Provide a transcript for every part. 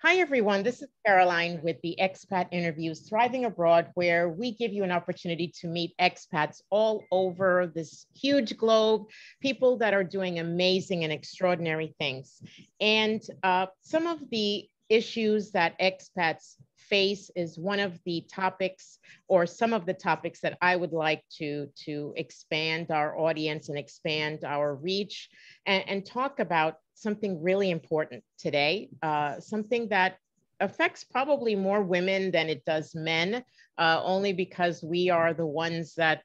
Hi, everyone. This is Caroline with the Expat Interviews Thriving Abroad, where we give you an opportunity to meet expats all over this huge globe, people that are doing amazing and extraordinary things. And uh, some of the issues that expats face is one of the topics or some of the topics that I would like to, to expand our audience and expand our reach and, and talk about something really important today, uh, something that affects probably more women than it does men, uh, only because we are the ones that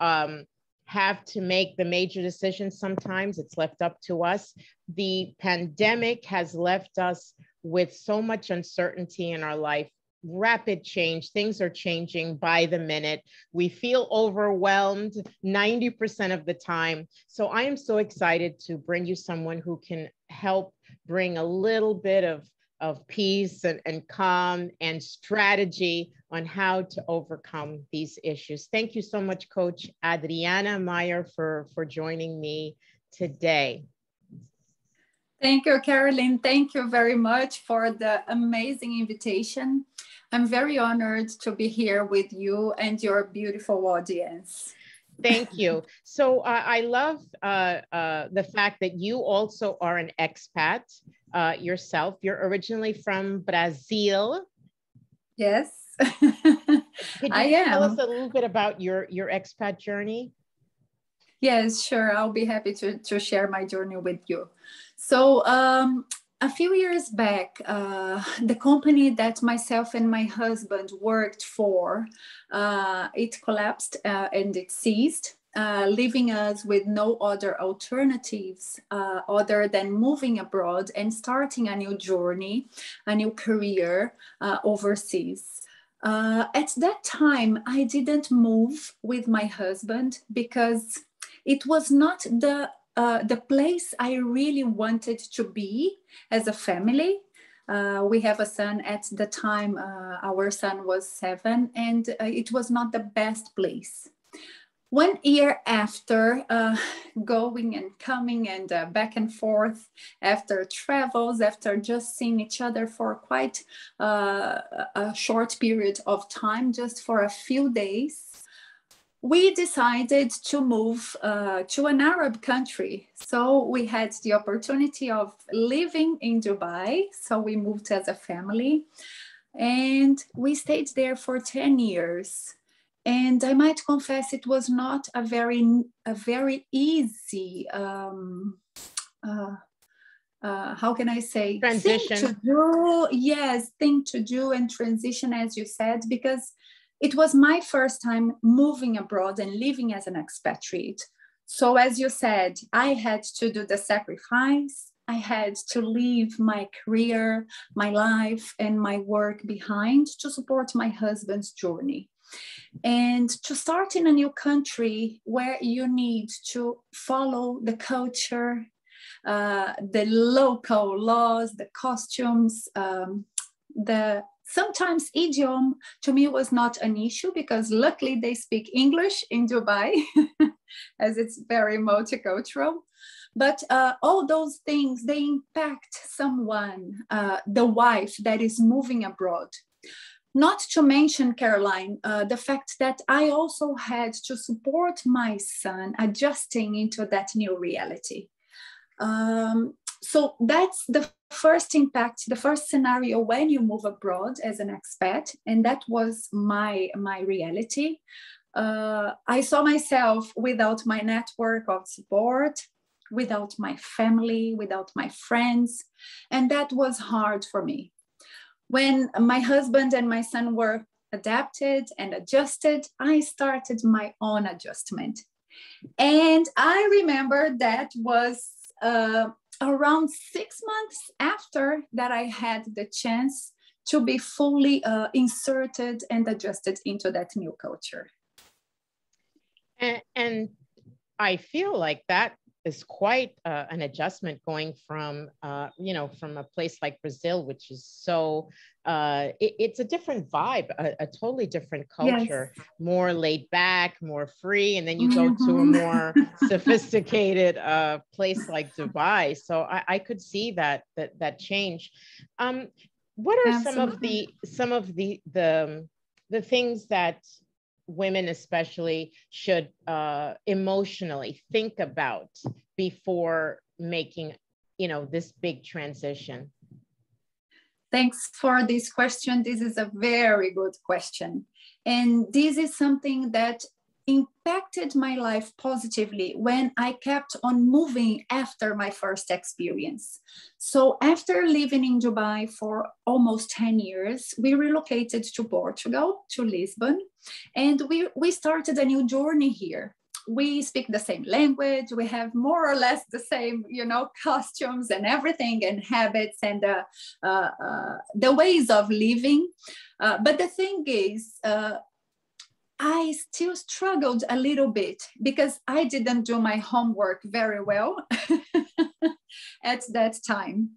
um, have to make the major decisions sometimes. It's left up to us. The pandemic has left us with so much uncertainty in our life rapid change. Things are changing by the minute. We feel overwhelmed 90% of the time. So I am so excited to bring you someone who can help bring a little bit of, of peace and, and calm and strategy on how to overcome these issues. Thank you so much, Coach Adriana Meyer, for, for joining me today. Thank you, Caroline. Thank you very much for the amazing invitation. I'm very honored to be here with you and your beautiful audience. Thank you. So uh, I love uh, uh, the fact that you also are an expat uh, yourself. You're originally from Brazil. Yes. Could you I tell am. us a little bit about your, your expat journey? Yes, sure. I'll be happy to, to share my journey with you. So um, a few years back, uh, the company that myself and my husband worked for, uh, it collapsed uh, and it ceased. Uh, leaving us with no other alternatives uh, other than moving abroad and starting a new journey, a new career uh, overseas. at that time, I didn't move with my husband because it was not the uh, the place I really wanted to be as a family. Uh, we have a son at the time, uh, our son was seven, and uh, it was not the best place. One year after uh, going and coming and uh, back and forth, after travels, after just seeing each other for quite a short period of time, just for a few days, we decided to move uh, to an Arab country. So we had the opportunity of living in Dubai. So we moved as a family and we stayed there for 10 years. And I might confess it was not a very, a very easy, um, uh, uh, how can I say, transition thing to do. Yes, thing to do and transition, as you said, because it was my first time moving abroad and living as an expatriate. So, as you said, I had to do the sacrifice. I had to leave my career, my life, and my work behind to support my husband's journey. And to start in a new country where you need to follow the culture, uh, the local laws, the costumes, um, the sometimes idiom to me was not an issue because luckily they speak English in Dubai, as it's very multicultural. But uh, all those things they impact someone, uh, the wife that is moving abroad. Not to mention, Caroline, uh, the fact that I also had to support my son adjusting into that new reality. Um, so that's the first impact the first scenario when you move abroad as an expat and that was my my reality. Uh, i saw myself without my network of support without my family without my friends and that was hard for me. When my husband and my son were adapted and adjusted i started my own adjustment. And i remember that was uh, around six months after that, I had the chance to be fully uh, inserted and adjusted into that new culture. And, and I feel like that is quite uh, an adjustment going from, uh, you know, from a place like Brazil, which is so, uh, it, it's a different vibe, a, a totally different culture, yes. more laid back, more free. And then you go to a mm-hmm. more sophisticated uh, place like Dubai. So I, I, could see that, that, that change. Um, what are Absolutely. some of the some of the the the things that women especially should uh, emotionally think about before making you know this big transition? Thanks for this question. This is a very good question. And this is something that impacted my life positively when I kept on moving after my first experience. So, after living in Dubai for almost 10 years, we relocated to Portugal, to Lisbon, and we, we started a new journey here. We speak the same language. We have more or less the same, you know, costumes and everything, and habits and uh, uh, uh, the ways of living. Uh, but the thing is, uh, I still struggled a little bit because I didn't do my homework very well at that time.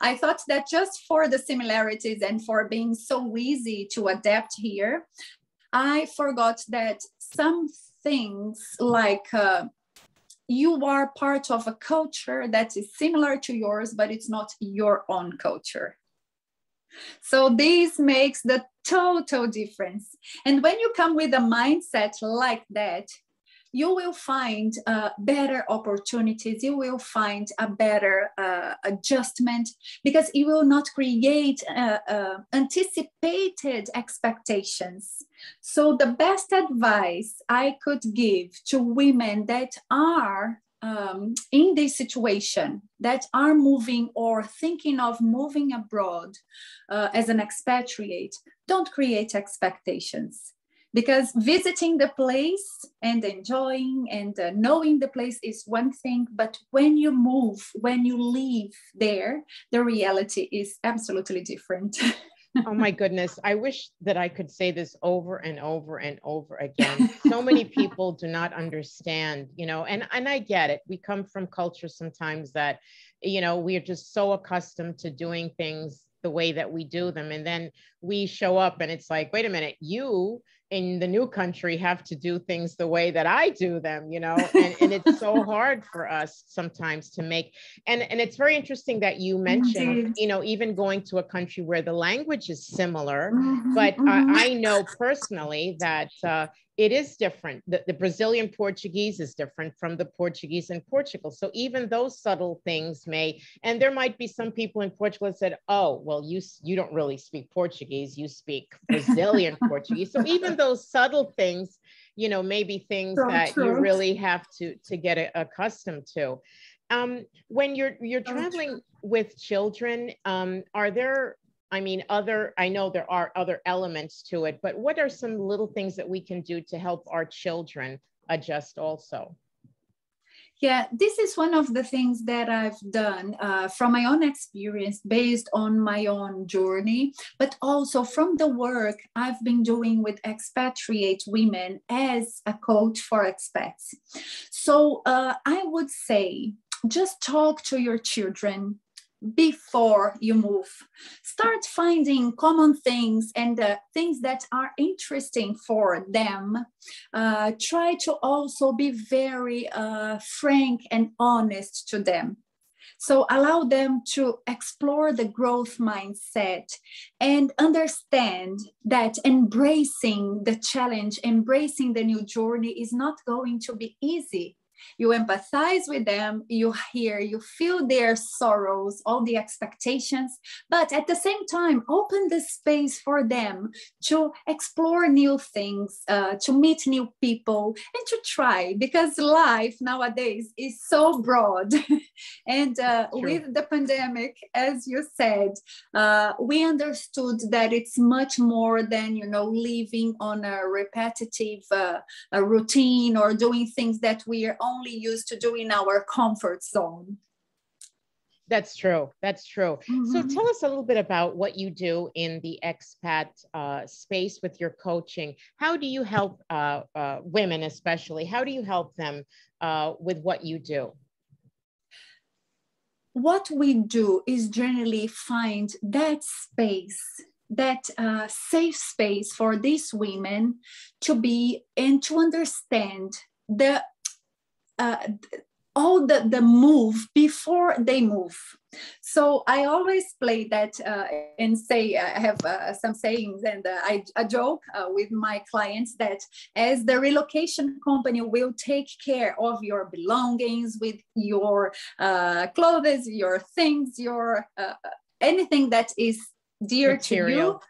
I thought that just for the similarities and for being so easy to adapt here, I forgot that some things like uh, you are part of a culture that is similar to yours, but it's not your own culture. So this makes the total difference. And when you come with a mindset like that, you will find uh, better opportunities you will find a better uh, adjustment because you will not create uh, uh anticipated expectations so the best advice i could give to women that are um, in this situation that are moving or thinking of moving abroad uh, as an expatriate, don't create expectations. Because visiting the place and enjoying and uh, knowing the place is one thing but when you move when you leave there the reality is absolutely different oh my goodness. I wish that I could say this over and over and over again. So many people do not understand, you know, and, and I get it. We come from culture sometimes that, you know, we are just so accustomed to doing things the way that we do them. And then we show up and it's like, wait a minute, you in the new country have to do things the way that I do them, you know, and, and it's so hard for us sometimes to make, and, and it's very interesting that you mentioned, Indeed. you know, even going to a country where the language is similar, mm-hmm, but mm-hmm. I, I, know personally that uh, it is different. The, the, Brazilian Portuguese is different from the Portuguese in Portugal. So even those subtle things may, and there might be some people in Portugal that said, oh, well, you, you don't really speak Portuguese, you speak Brazilian Portuguese. So even those subtle things, you know, maybe things so that true. you really have to, to get a, accustomed to. Um, when you're, you're traveling with children, um, are there I mean, other, I know there are other elements to it, but what are some little things that we can do to help our children adjust also? Yeah, this is one of the things that I've done uh, from my own experience based on my own journey, but also from the work I've been doing with expatriate women as a coach for expats. So uh, I would say just talk to your children before you move. Start finding common things and uh, things that are interesting for them. Uh, try to also be very uh, frank and honest to them. So allow them to explore the growth mindset and understand that embracing the challenge, embracing the new journey is not going to be easy you empathize with them, you hear, you feel their sorrows, all the expectations, but at the same time, open the space for them to explore new things, uh, to meet new people, and to try because life nowadays is so broad. and uh, with the pandemic, as you said, uh, we understood that it's much more than, you know, living on a repetitive uh, a routine or doing things that we are only used to do in our comfort zone. That's true. That's true. Mm-hmm. So tell us a little bit about what you do in the expat uh, space with your coaching. How do you help uh, uh, women, especially? How do you help them uh, with what you do? What we do is generally find that space that uh, safe space for these women to be and to understand the uh, all the, the move before they move. So I always play that uh, and say, I have uh, some sayings and uh, I, I, joke uh, with my clients that as the relocation company will take care of your belongings, with your uh, clothes, your things, your uh, anything that is dear Material. to you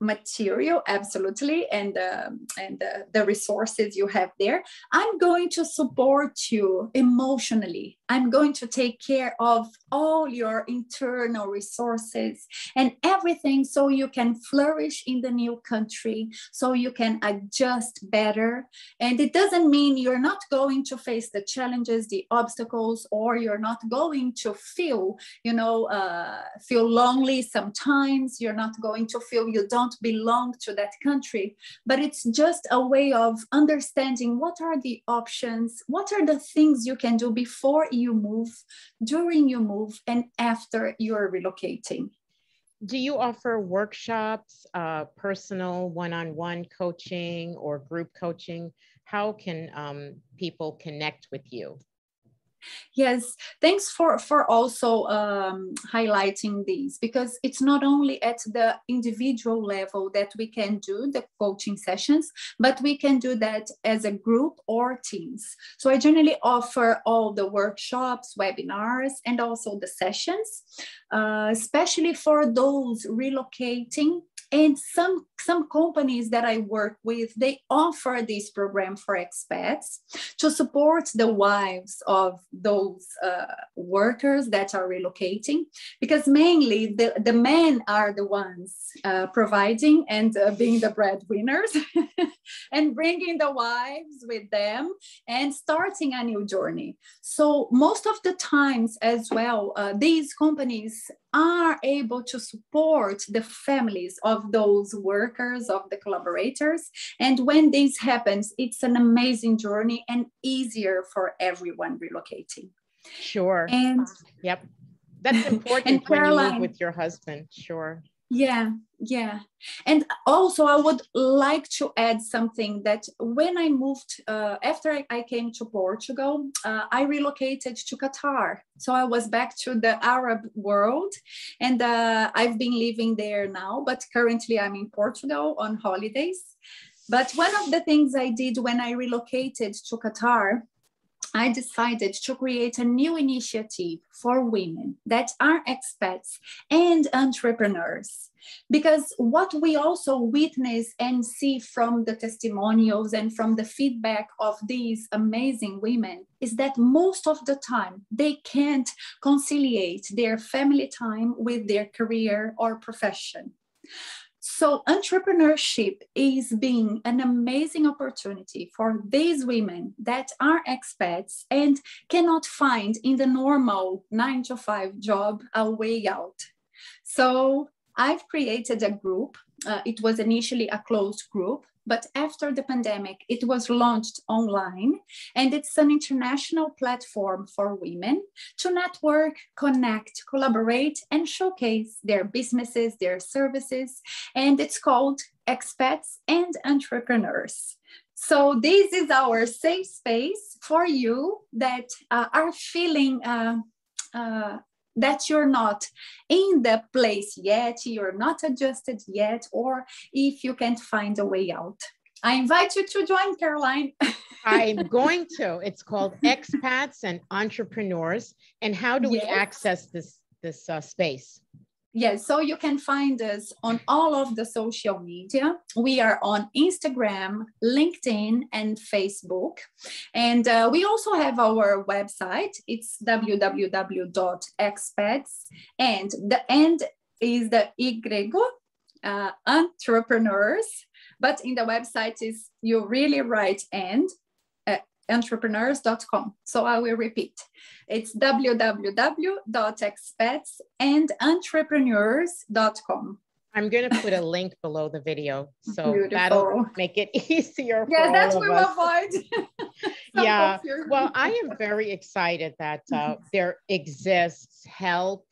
material absolutely and uh, and uh, the resources you have there. I'm going to support you emotionally i'm going to take care of all your internal resources and everything so you can flourish in the new country so you can adjust better. And it doesn't mean you're not going to face the challenges the obstacles or you're not going to feel you know uh, feel lonely sometimes. You're not going to feel you don't belong to that country. But it's just a way of understanding what are the options what are the things you can do before you move during you move and after you're relocating? Do you offer workshops uh, personal one-on-one coaching or group coaching? How can um, people connect with you Yes, thanks for for also um, highlighting these because it's not only at the individual level that we can do the coaching sessions, but we can do that as a group or teams. So I generally offer all the workshops, webinars, and also the sessions, uh, especially for those relocating and some some companies that i work with they offer this program for expats to support the wives of those uh, workers that are relocating because mainly the, the men are the ones uh, providing and uh, being the breadwinners and bringing the wives with them and starting a new journey so most of the times as well uh, these companies are able to support the families of those workers, of the collaborators. And when this happens, it's an amazing journey and easier for everyone relocating. Sure. And yep. That's important and when Caroline, you live with your husband. Sure. Yeah, yeah. And also, I would like to add something that when I moved, uh, after I came to Portugal, uh, I relocated to Qatar. So I was back to the Arab world and uh, I've been living there now, but currently I'm in Portugal on holidays. But one of the things I did when I relocated to Qatar I decided to create a new initiative for women that are expats and entrepreneurs. Because what we also witness and see from the testimonials and from the feedback of these amazing women is that most of the time they can't conciliate their family time with their career or profession. So, entrepreneurship is being an amazing opportunity for these women that are expats and cannot find in the normal nine to five job a way out. So, I've created a group. Uh, it was initially a closed group but after the pandemic, it was launched online and it's an international platform for women to network, connect, collaborate, and showcase their businesses, their services. And it's called Expats and Entrepreneurs. So, this is our safe space for you that uh, are feeling uh, uh, that you're not in the place yet, you're not adjusted yet, or if you can't find a way out. I invite you to join, Caroline. I'm going to. It's called Expats and Entrepreneurs. And how do we yes. access this, this uh, space? Yes, so you can find us on all of the social media. We are on Instagram, LinkedIn, and Facebook. And uh, we also have our website. It's www.expats. And the end is the Y, uh, entrepreneurs. But in the website is you really write and entrepreneurs.com. So I will repeat. It's www.expatsandentrepreneurs.com. I'm going to put a link below the video. So Beautiful. that'll make it easier. Yeah, that we will avoid. yeah. Well, I am very excited that uh, there exists help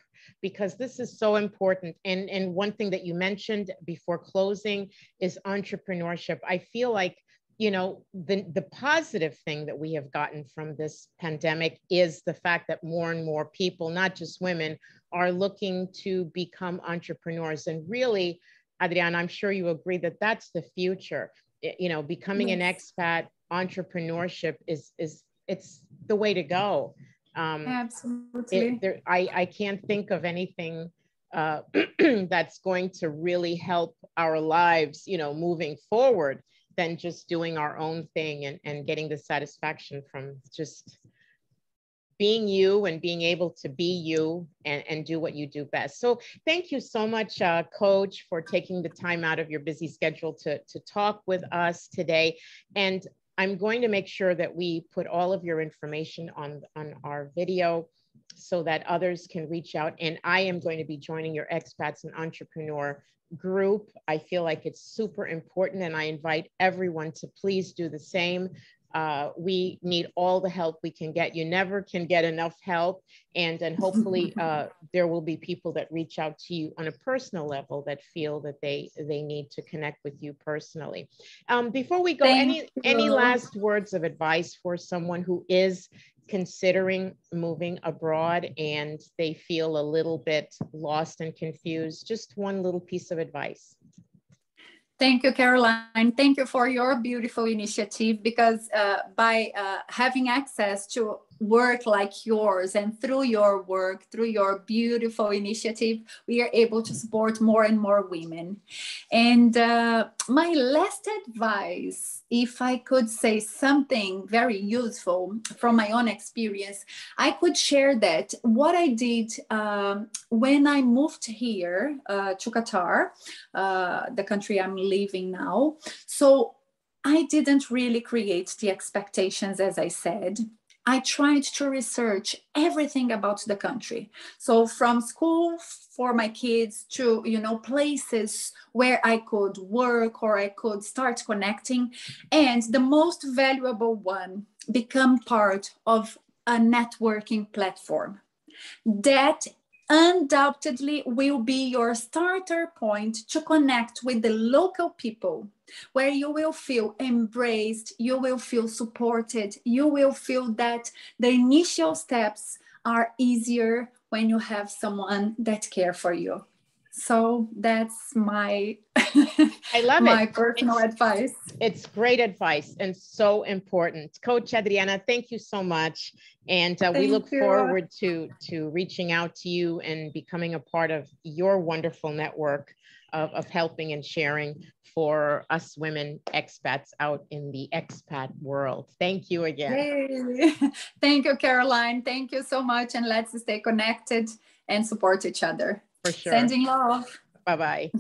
because this is so important. And, and one thing that you mentioned before closing is entrepreneurship. I feel like you know, the, the positive thing that we have gotten from this pandemic is the fact that more and more people, not just women, are looking to become entrepreneurs. And really, Adriana, I'm sure you agree that that's the future. You know, becoming yes. an expat entrepreneurship is is it's the way to go. Um, Absolutely. It, there, I I can't think of anything uh, that's going to really help our lives, you know, moving forward than just doing our own thing and, and getting the satisfaction from just being you and being able to be you and, and do what you do best. So thank you so much, uh, Coach, for taking the time out of your busy schedule to, to talk with us today. And I'm going to make sure that we put all of your information on, on our video so that others can reach out. And I am going to be joining your expats and entrepreneur group. I feel like it's super important, and I invite everyone to please do the same. Uh, we need all the help we can get. You never can get enough help, and and hopefully uh, there will be people that reach out to you on a personal level that feel that they they need to connect with you personally. Um, before we go, Thank any you. any last words of advice for someone who is considering moving abroad and they feel a little bit lost and confused, just one little piece of advice. Thank you, Caroline. Thank you for your beautiful initiative because uh, by uh, having access to work like yours and through your work through your beautiful initiative we are able to support more and more women and uh, my last advice if i could say something very useful from my own experience i could share that what i did um, when i moved here uh, to qatar uh, the country i'm living now so I didn't really create the expectations, as I said. I tried to research everything about the country. So from school for my kids to, you know, places where I could work or I could start connecting. And the most valuable one, become part of a networking platform. That undoubtedly will be your starter point to connect with the local people where you will feel embraced, you will feel supported, you will feel that the initial steps are easier when you have someone that care for you. So that's my I love my it. personal it's, advice. It's great advice and so important. Coach Adriana, thank you so much. And uh, we look you. forward to to reaching out to you and becoming a part of your wonderful network of, of helping and sharing for us women expats out in the expat world. Thank you again. Thank you, Caroline. Thank you so much. And let's stay connected and support each other. For sure. Sending love. Bye bye.